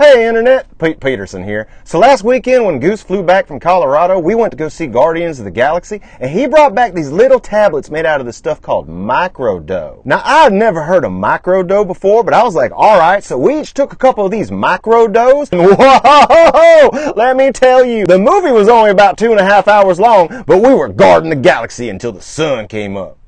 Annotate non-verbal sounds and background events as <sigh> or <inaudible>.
Hey Internet, Pete Peterson here. So last weekend when Goose flew back from Colorado, we went to go see Guardians of the Galaxy, and he brought back these little tablets made out of this stuff called micro dough. Now I've never heard of micro dough before, but I was like, alright, so we each took a couple of these micro doughs, and <laughs> whoa, let me tell you, the movie was only about two and a half hours long, but we were guarding the galaxy until the sun came up.